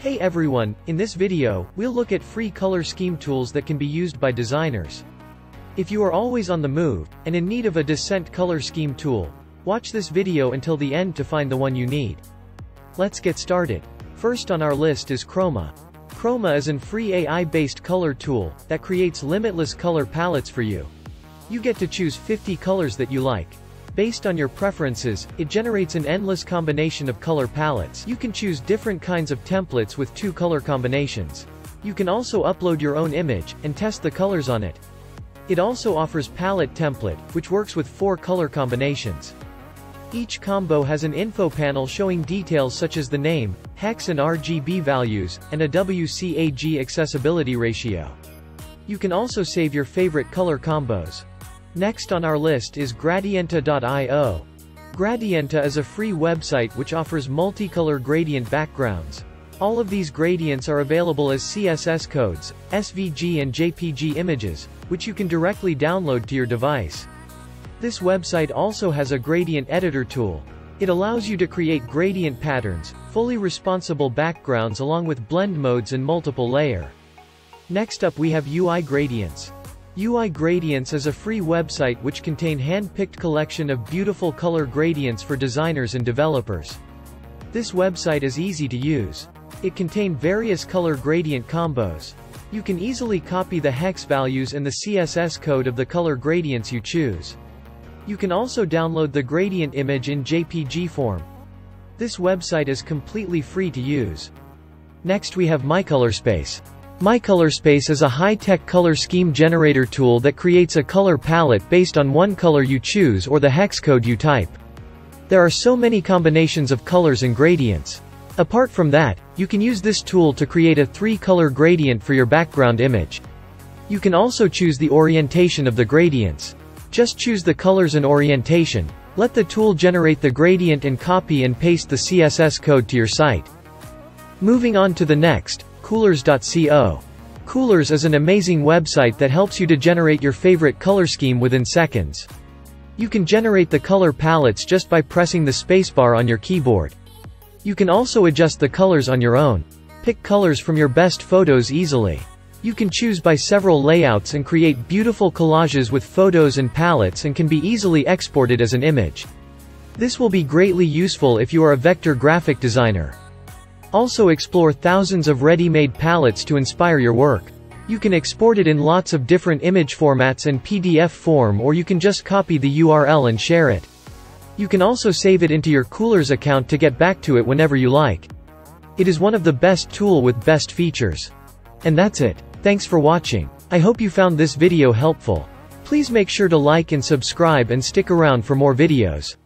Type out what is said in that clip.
Hey everyone, in this video, we'll look at free color scheme tools that can be used by designers. If you are always on the move, and in need of a decent color scheme tool, watch this video until the end to find the one you need. Let's get started. First on our list is Khroma. Khroma is an free AI-based color tool that creates limitless color palettes for you. You get to choose 50 colors that you like. Based on your preferences, it generates an endless combination of color palettes. You can choose different kinds of templates with two color combinations. You can also upload your own image, and test the colors on it. It also offers palette template, which works with four color combinations. Each combo has an info panel showing details such as the name, hex and RGB values, and a WCAG accessibility ratio. You can also save your favorite color combos. Next on our list is Gradienta.io. Gradienta is a free website which offers multicolor gradient backgrounds. All of these gradients are available as CSS codes, SVG and JPG images, which you can directly download to your device. This website also has a gradient editor tool. It allows you to create gradient patterns, fully responsible backgrounds along with blend modes and multiple layer. Next up we have UI Gradients. UI Gradients is a free website which contain hand-picked collection of beautiful color gradients for designers and developers. This website is easy to use. It contain various color gradient combos. You can easily copy the hex values and the CSS code of the color gradients you choose. You can also download the gradient image in JPG form. This website is completely free to use. Next we have MyColorSpace. MyColorSpace is a high-tech color scheme generator tool that creates a color palette based on one color you choose or the hex code you type. There are so many combinations of colors and gradients. Apart from that, you can use this tool to create a three-color gradient for your background image. You can also choose the orientation of the gradients. Just choose the colors and orientation, let the tool generate the gradient and copy and paste the CSS code to your site. Moving on to the next, Coolors.co. Coolors is an amazing website that helps you to generate your favorite color scheme within seconds. You can generate the color palettes just by pressing the spacebar on your keyboard. You can also adjust the colors on your own. Pick colors from your best photos easily. You can choose by several layouts and create beautiful collages with photos and palettes and can be easily exported as an image. This will be greatly useful if you are a vector graphic designer. Also explore thousands of ready-made palettes to inspire your work. You can export it in lots of different image formats and PDF form or you can just copy the URL and share it. You can also save it into your Coolors account to get back to it whenever you like. It is one of the best tool with best features. And that's it. Thanks for watching. I hope you found this video helpful. Please make sure to like and subscribe and stick around for more videos.